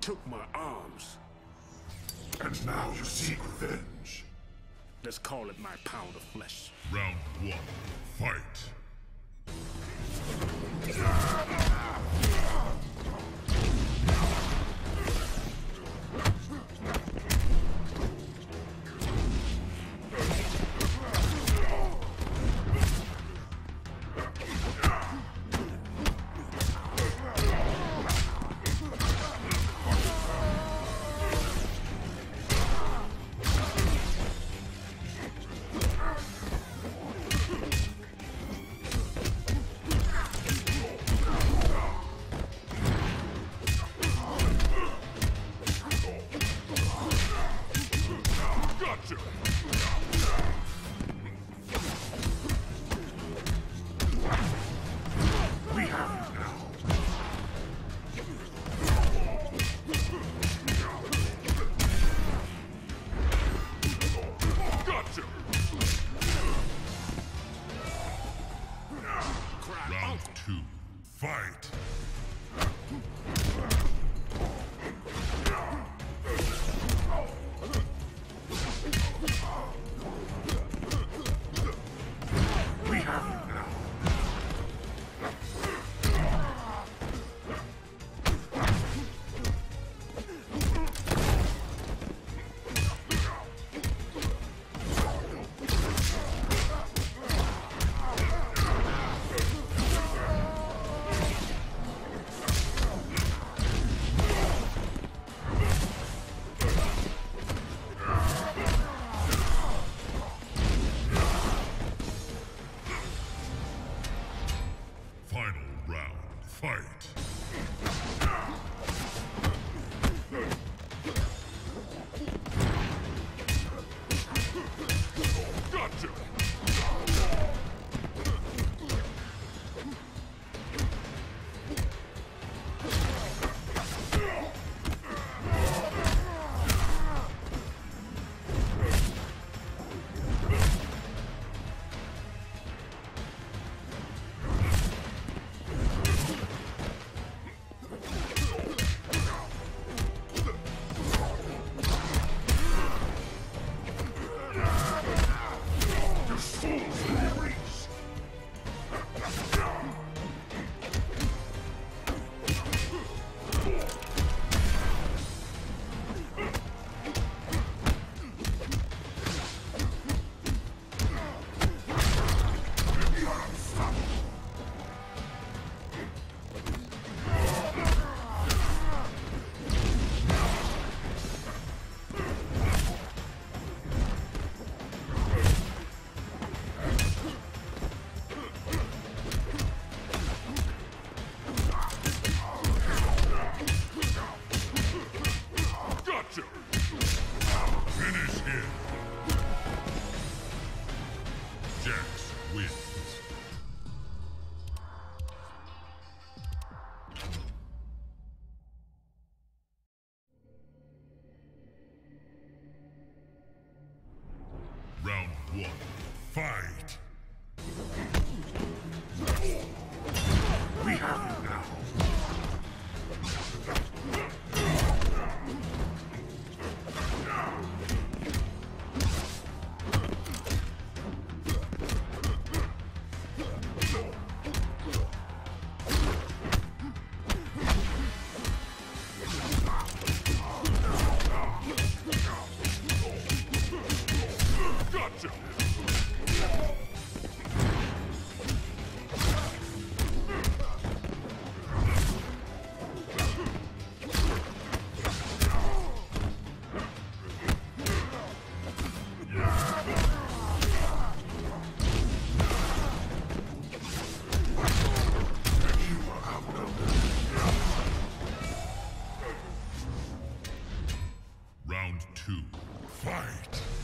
took my arms. And now you seek revenge. Let's call it my pound of flesh. Round one, fight. Fight! Fight!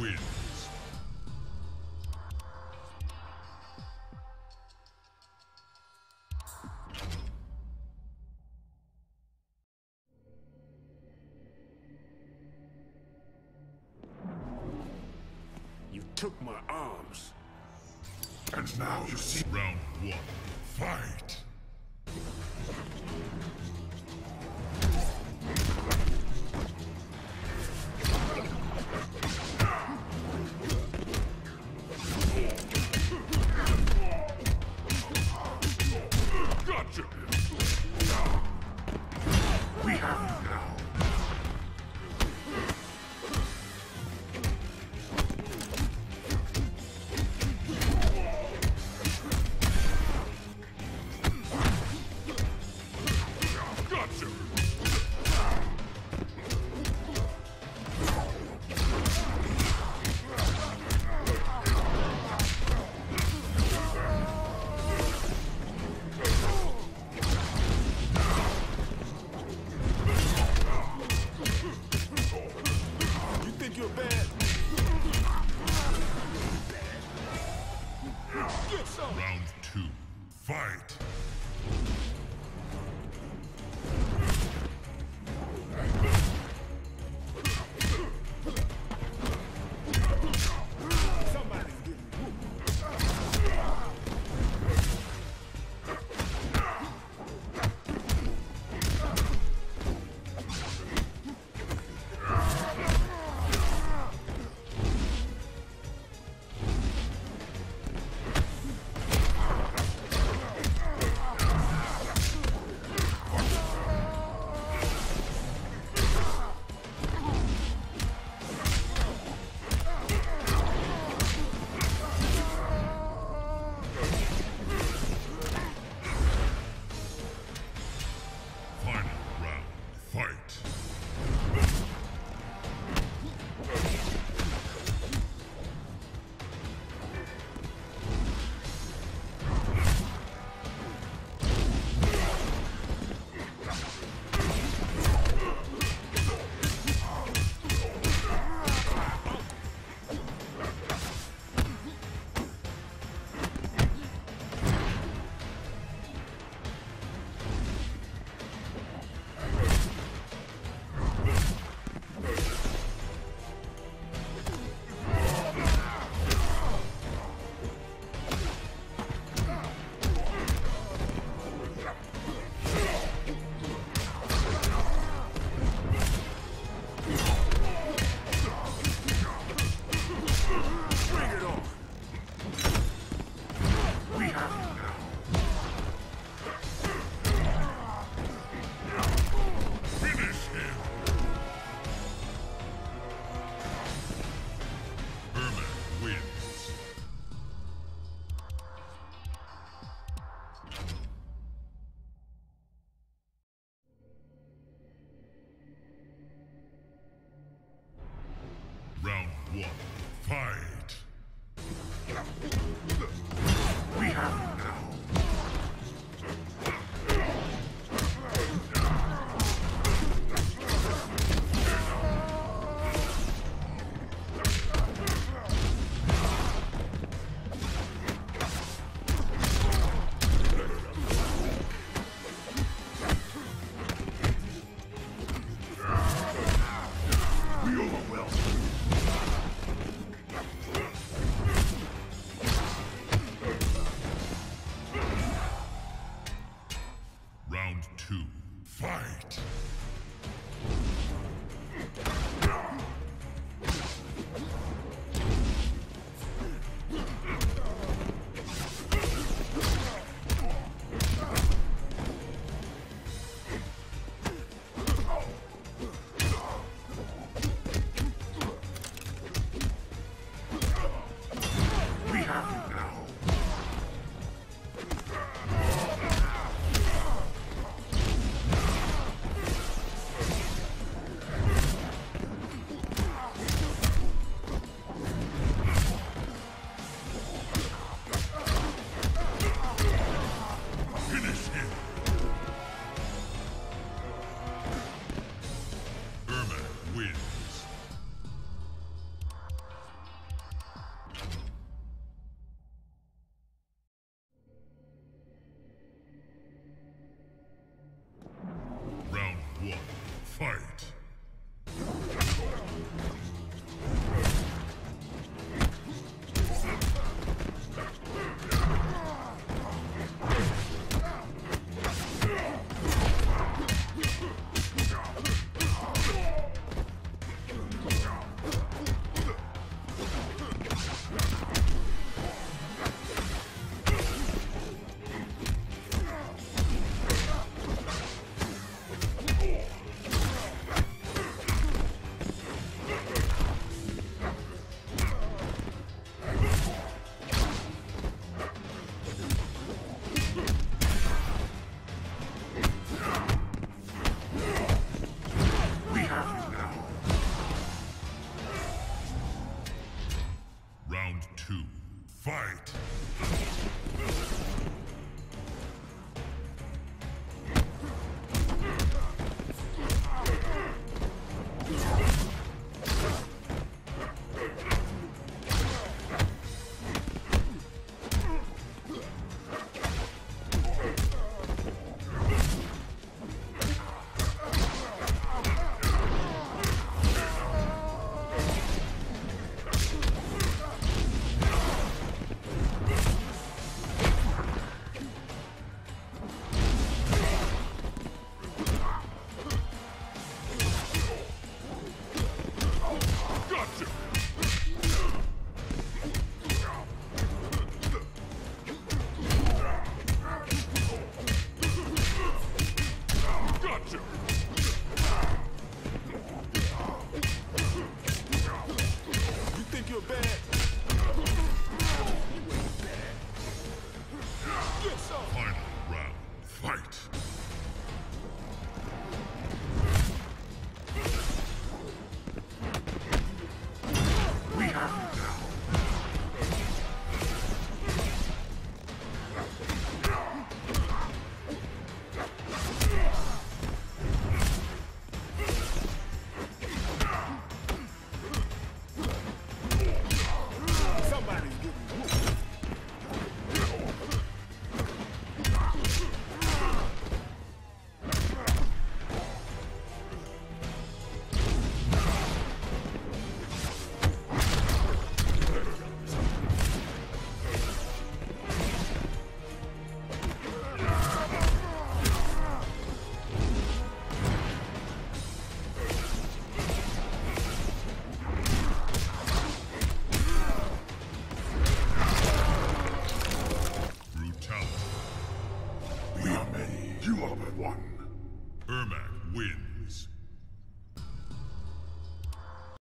wins. You took my arms. And now you see round one. Fight! Round two. Fight! One. Fight.